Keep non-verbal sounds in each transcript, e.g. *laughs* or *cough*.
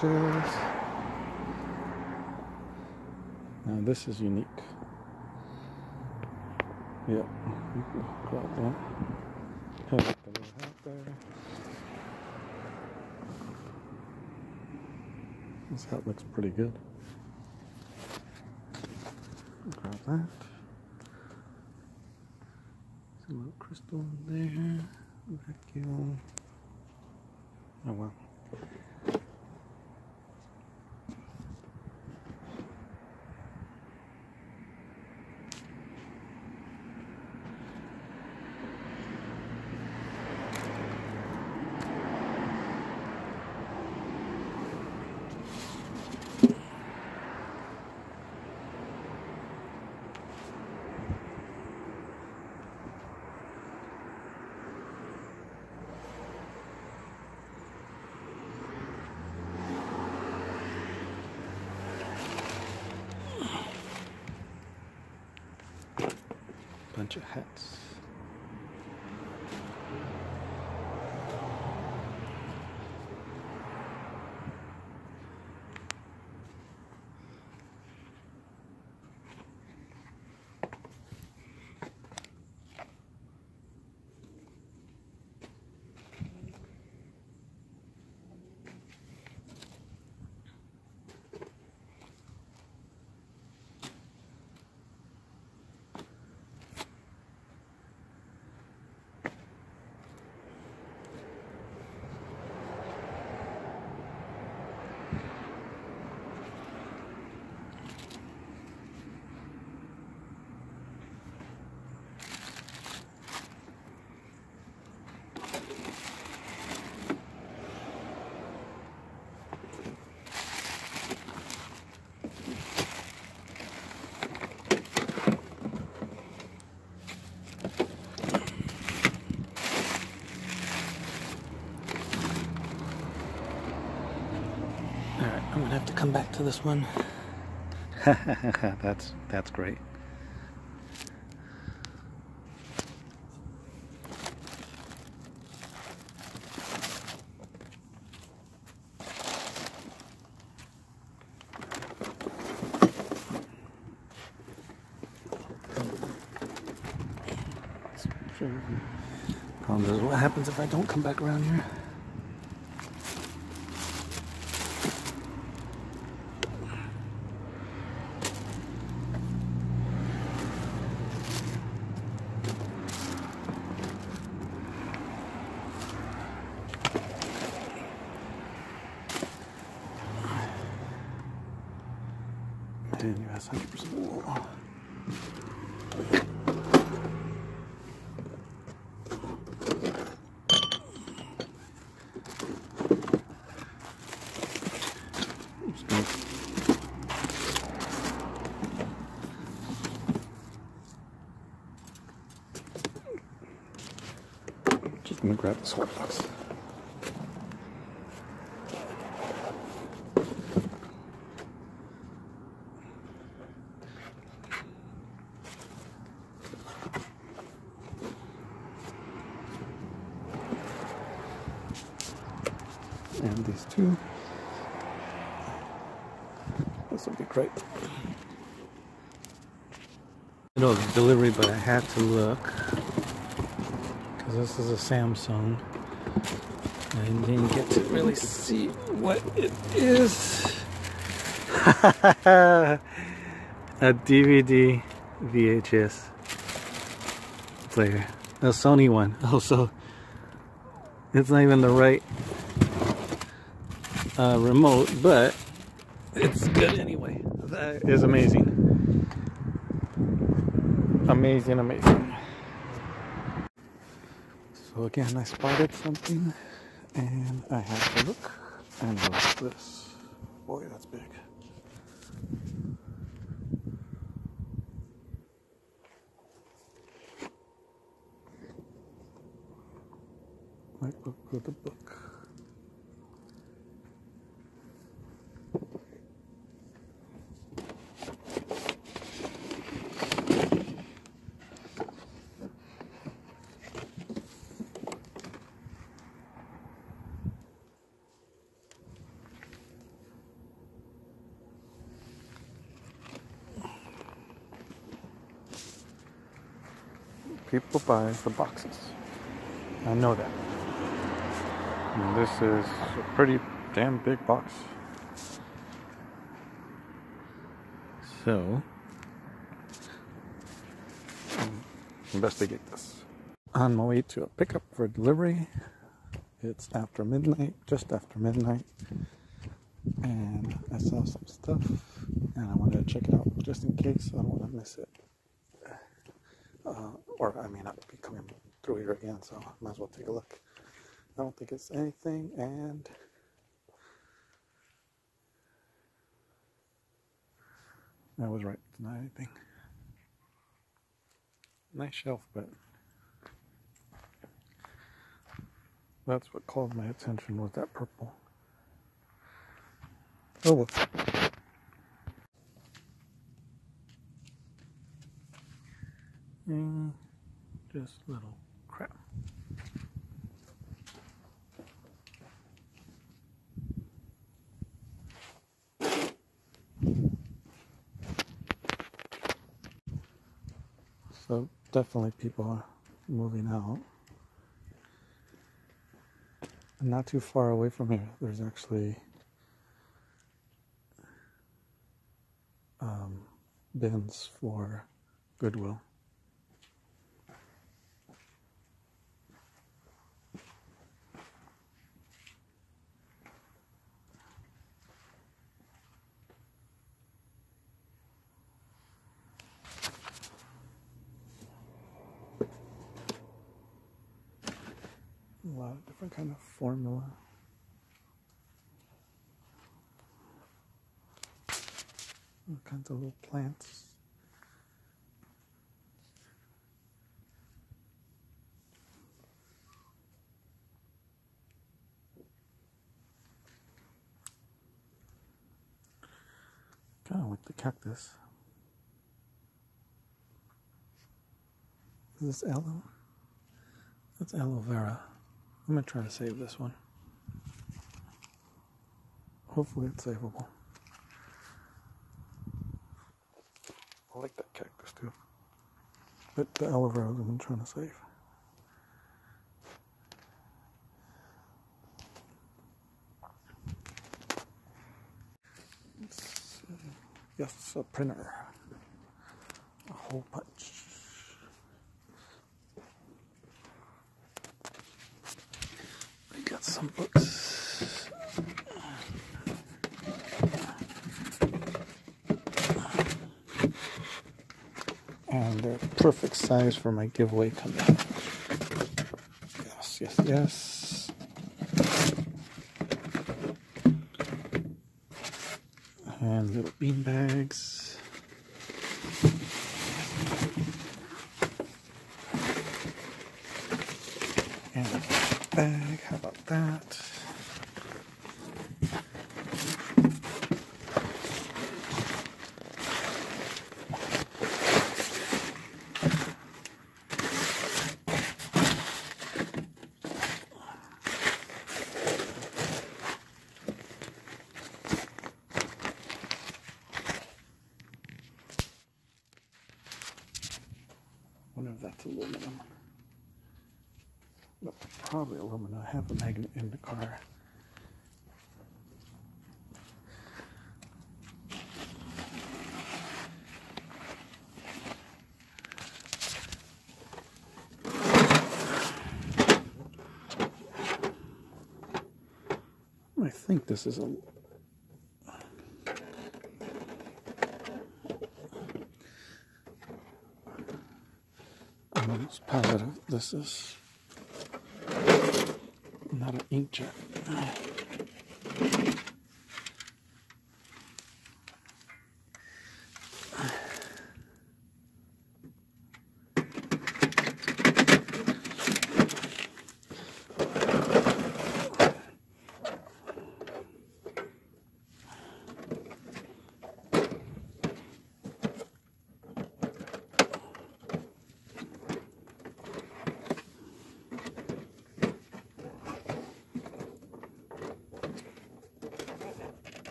Now this is unique. Yep, grab that. Have little hat there. This hat looks pretty good. Grab that. See a little crystal there. Vacuum. Oh wow. Bunch of hats. Alright, I'm gonna have to come back to this one. *laughs* that's that's great. Problem is, what happens if I don't come back around here? And you ask 100% wool. Just Just gonna grab this whole box. And these two. This will be great. I know the delivery, but I had to look because this is a Samsung. I didn't get to really see what it is. *laughs* a DVD VHS player, a Sony one. *laughs* Also, it's not even the right uh, remote, but it's good anyway. That is amazing. Amazing, amazing. So again, I spotted something and I had to look and what's this? Boy, that's big. MacBook with a book. People buy the boxes. I know that. And this is a pretty damn big box. So, investigate this. On my way to a pickup for delivery. It's after midnight, just after midnight. And I saw some stuff and I wanted to check it out just in case I don't want to miss it. Uh, or I may not be coming through here again, so I might as well take a look. I don't think it's anything, and I was right. It's not anything. Nice shelf, but that's what called my attention was that purple. Oh well. Mm, just little crap. So definitely people are moving out. And not too far away from here, there's actually um, bins for Goodwill. A lot of different kind of formula. All kinds of little plants. Kind of like the cactus. Is this aloe? That's aloe vera. I'm going to try to save this one. Hopefully it's savable. I like that cactus too. But the aloe vera I'm trying to save. Yes, a printer. A hole punch. Some books. And they're perfect size for my giveaway coming. Yes, yes, yes. And little bean bags. Bag. How about that? wonder if that's aluminum probably aluminum. I have a magnet in the car. I think this is a I'm almost positive this is not an inkjet.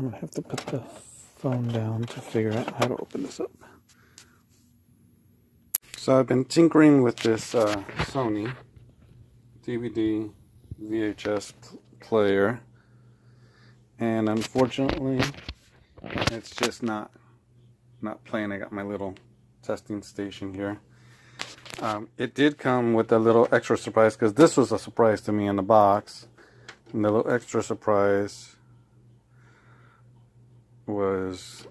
I'm gonna have to put the phone down to figure out how to open this up. So I've been tinkering with this uh, Sony DVD VHS player and unfortunately it's just not not playing. I got my little testing station here. Um, it did come with a little extra surprise because this was a surprise to me in the box. And the little extra surprise was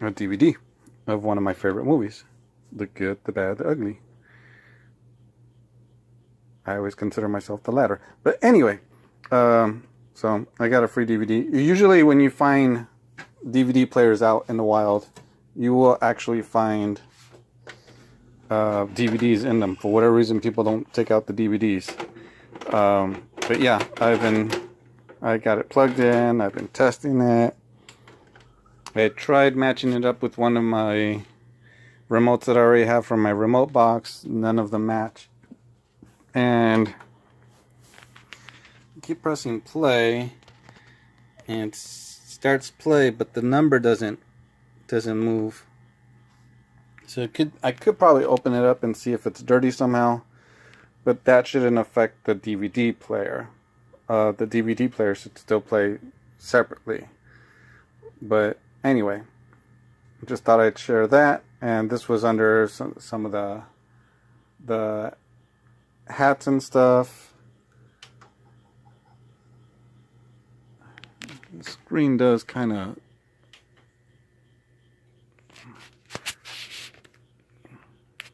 a DVD of one of my favorite movies The Good, the Bad, the Ugly. I always consider myself the latter. But anyway, um, so I got a free DVD. Usually, when you find DVD players out in the wild, you will actually find uh, DVDs in them. For whatever reason, people don't take out the DVDs. Um, but yeah, I've been, I got it plugged in. I've been testing it. I tried matching it up with one of my remotes that I already have from my remote box. None of them match. And keep pressing play and it starts play, but the number doesn't doesn't move. So it could I could probably open it up and see if it's dirty somehow, but that shouldn't affect the DVD player. Uh, the DVD player should still play separately. But anyway, just thought I'd share that, and this was under some, some of the the hats and stuff. The screen does kind of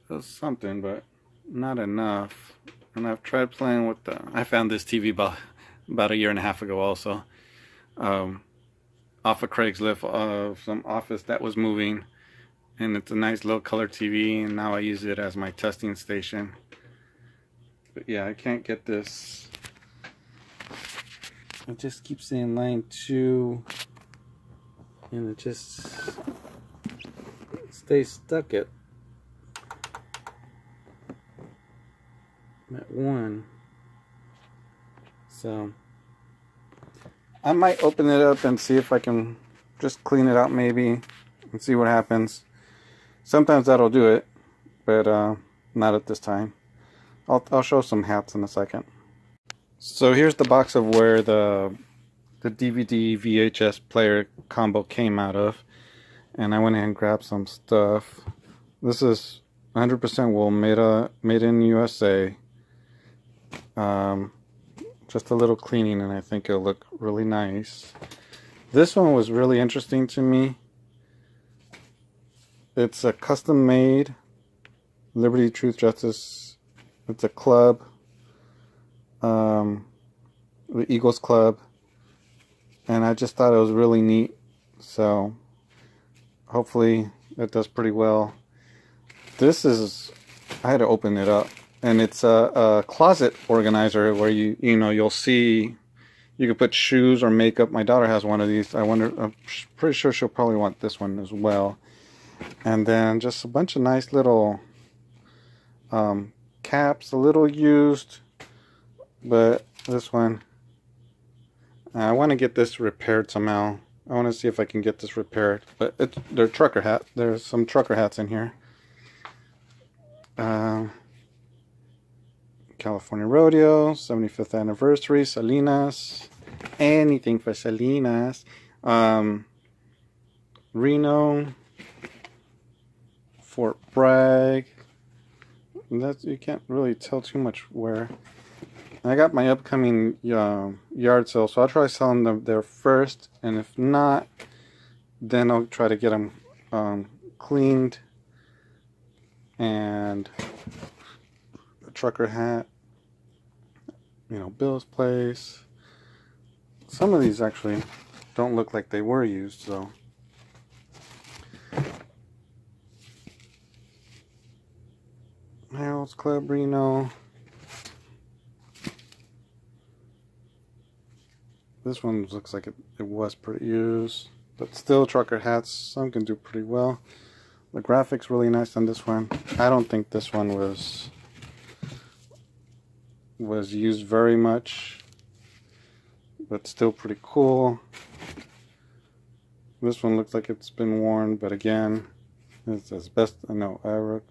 does something, but not enough. And I've tried playing with the. I found this TV about about a year and a half ago, also, um, off of Craigslist, of uh, some office that was moving, and it's a nice little color TV. And now I use it as my testing station. But yeah, I can't get this. I just keep saying line two, and it just stays stuck at at one. So I might open it up and see if I can just clean it out maybe and see what happens. Sometimes that'll do it, but uh, not at this time. I'll, I'll show some hats in a second. So here's the box of where the the DVD VHS player combo came out of. And I went ahead and grabbed some stuff. This is 100% wool made, uh, made in USA. Um, just a little cleaning and I think it'll look really nice. This one was really interesting to me. It's a custom made Liberty, Truth, Justice. It's a club. Um, the Eagles Club. And I just thought it was really neat. So hopefully it does pretty well. This is, I had to open it up and it's a, a, closet organizer where you you know you'll see you can put shoes or makeup. My daughter has one of these. I wonder i'm pretty sure she'll probably want this one as well. And then just a bunch of nice little um, caps a little used but this one i want to get this repaired somehow. I want to see if i can get this repaired but it's they're trucker hat there's some trucker hats in here. Uh, California Rodeo, 75th anniversary, Salinas, anything for Salinas, um, Reno, Fort Bragg. That's you can't really tell too much where. I got my upcoming uh, yard sale, so I'll try selling them there first, and if not, then I'll try to get them um, cleaned and a trucker hat, you know, Bill's Place. Some of these actually don't look like they were used, so. Harold's Club Reno. This one looks like it, it was pretty used, but still trucker hats, some can do pretty well. The graphics really nice on this one. I don't think this one was was used very much, but still pretty cool. This one looks like it's been worn, but again, it's as best I know. Eric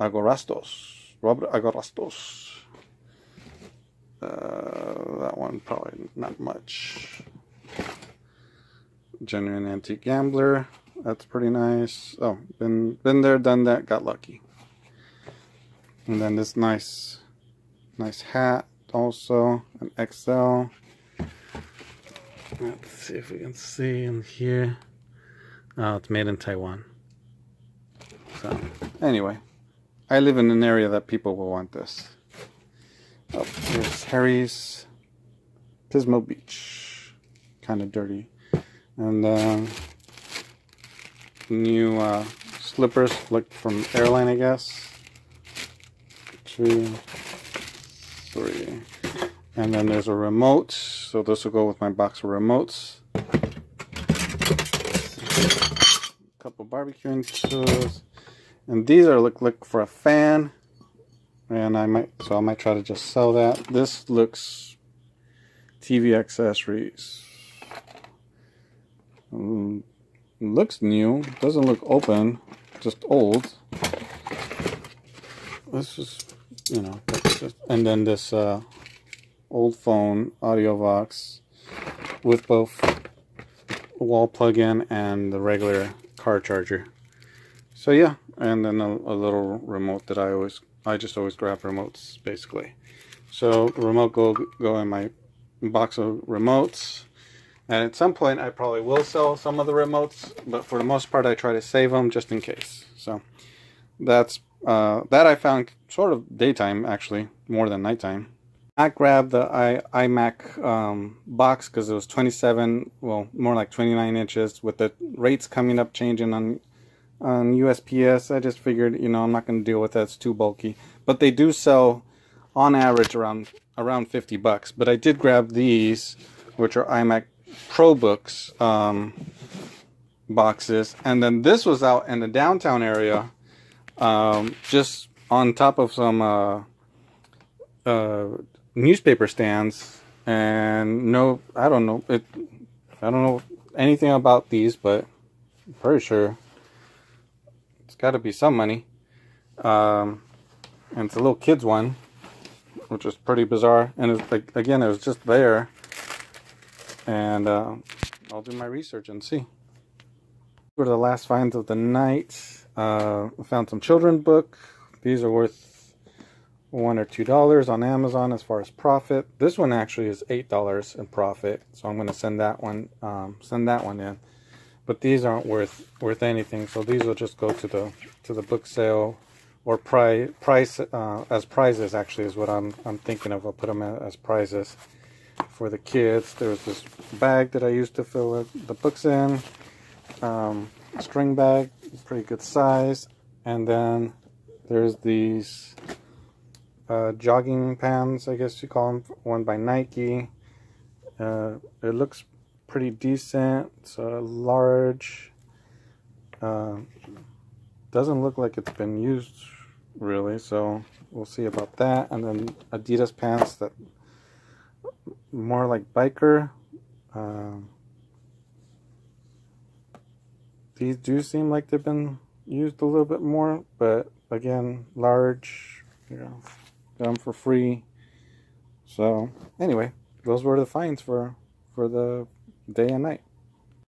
Agorastos. Robert Agorastos. Uh, that one probably not much. Genuine antique gambler. That's pretty nice. Oh, been been there, done that, got lucky. And then this nice nice hat also, an XL. Let's see if we can see in here. Oh, it's made in Taiwan. So, anyway, I live in an area that people will want this. Oh, here's Harry's Pismo Beach. Kind of dirty. And um, new uh, slippers, like from airline, I guess. Two, three. And then there's a remote. So this will go with my box of remotes. A couple barbecuing tools. And these are look look for a fan. And I might so I might try to just sell that. This looks TV accessories. Um, looks new. Doesn't look open. Just old. This is you know just, and then this uh old phone Audiovox with both wall plug-in and the regular car charger. So yeah, and then a, a, little remote that I always, I just always grab remotes basically. So remote go go in my box of remotes. And at some point I probably will sell some of the remotes, but for the most part I try to save them just in case. So that's uh, that I found sort of daytime actually, more than nighttime. I grabbed the I, iMac um, box because it was 27, well, more like 29 inches with the rates coming up changing on on USPS. I just figured, you know, I'm not going to deal with that. It's too bulky. But they do sell on average around around 50 bucks. But I did grab these, which are iMac ProBooks um, boxes. And then this was out in the downtown area, um, just on top of some uh, uh, newspaper stands and no I don't know it I don't know anything about these but I'm pretty sure it's got to be some money. Um, and it's a little kids one which is pretty bizarre. And it's like again it was just there. And uh, I'll do my research and see. To the last finds of the night uh, found some children book these are worth one or two dollars on Amazon as far as profit. This one actually is eight dollars in profit, so I'm going to send that one um, send that one in. But these aren't worth worth anything, so these will just go to the to the book sale or price price uh, as prizes. Actually, is what I'm I'm thinking of. I'll put them as prizes for the kids. There's this bag that I used to fill the books in, um, string bag, pretty good size, and then there's these uh, jogging pants, I guess you call them, one by Nike. Uh, it looks pretty decent. It's a large. Uh, doesn't look like it's been used really, so we'll see about that. And then Adidas pants that more like biker. Uh, these do seem like they've been used a little bit more, but again, large, you know, them for free. So anyway, those were the finds for for the day and night.